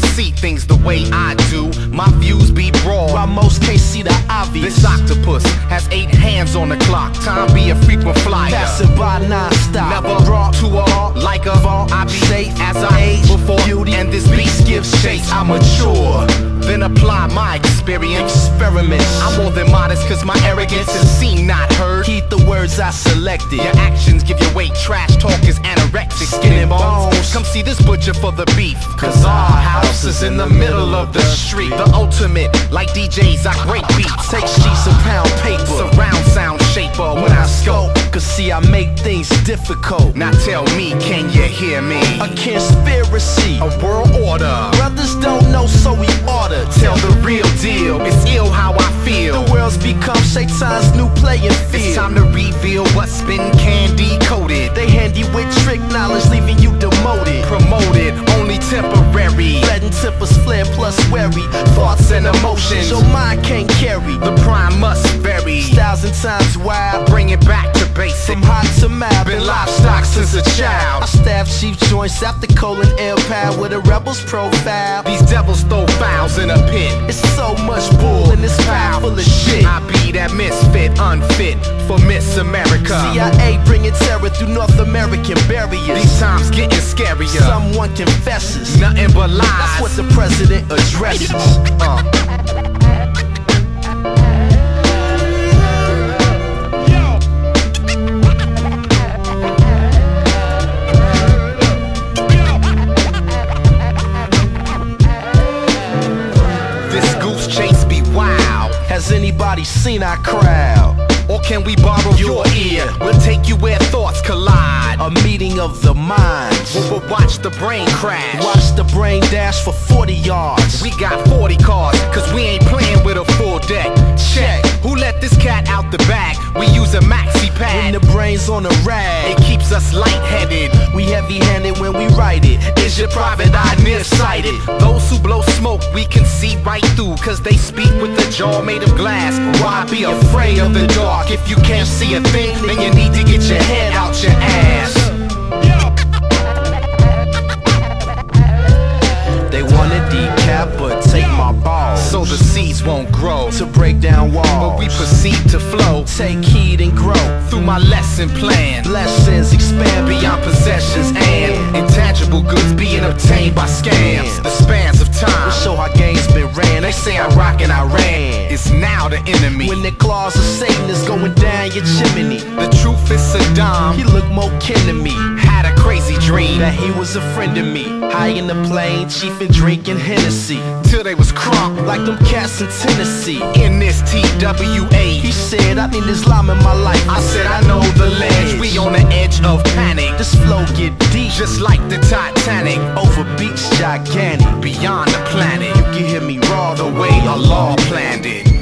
things the way I do, my views be broad. While most can't see the obvious. This octopus has eight hands on the clock. Time be a frequent flyer. Passing by non-stop. Never brought to a halt like a vault. I be Shape as I age before beauty. and this beast gives chase. I mature, then apply my experience. Experiment. I'm more than modest cause my arrogance is seen, not heard. Heed the words I selected. Your actions give you weight, trash talk is anorexic. Skin and bones. Come see this butcher for the beef. Cause our house is in the middle of the street. The ultimate, like DJs, I great beats. Take sheets and pound paper. Surround sound shaper when see, I make things difficult. Now tell me, can you hear me? A conspiracy. A world order. Brothers don't know, so we oughta Tell the real deal. It's ill how I feel. The world's become Shaitan's new playing field. It's time to reveal what's been candy coated. They handy with trick knowledge, leaving you demoted. Promoted, only temporary. Letting tempers flare plus wary. Thoughts and emotions. Your mind can't carry. The prime must vary. Thousand times wild. A I child. staff chief joints after colon empire with a rebel's profile. These devils throw fouls in a pit. It's so much bull in this pile full of shit. I be that misfit, unfit for Miss America. CIA bringing terror through North American barriers. These times getting scarier. Someone confesses. Nothing but lies. That's what the president addresses. Uh. Seen our crowd? Or can we borrow your ear? We'll take you where thoughts collide. A meeting of the minds. We'll we'll watch the brain crash. Watch the brain dash for 40 yards. We got 40 cars, cause we ain't playing with a full deck. Check, who let this cat out the bag? We use a maxi pad. When the brain's on a rag. Us lightheaded. We heavy handed when we write it. Is your private eye nearsighted? Those who blow smoke, we can see right through, cause they speak with a jaw made of glass. Why be afraid of the dark? If you can't see a thing, then you need to get your head the seeds won't grow. to break down walls. But we proceed to flow take heed and grow. through my lesson plan. Blessings expand beyond possessions and intangible goods being obtained by scams. The spans of time. will Show how games been ran. They say I'm rocking Iran. It's now the enemy. When the claws of Satan is going down your chimney. The truth is Saddam He looked more kin to me. had a crazy That he was a friend of me. High in the plane, chief and drinking Hennessy. till they was crunk Like them cats in Tennessee. in this TWA. He said, I need Islam in my life. I said I know the ledge. We on the edge of panic, This flow get deep. just like the Titanic. over beach gigantic. Beyond the planet, You can hear me raw the way Allah planned it.